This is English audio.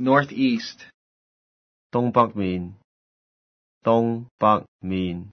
northeast, 东北面，东北面。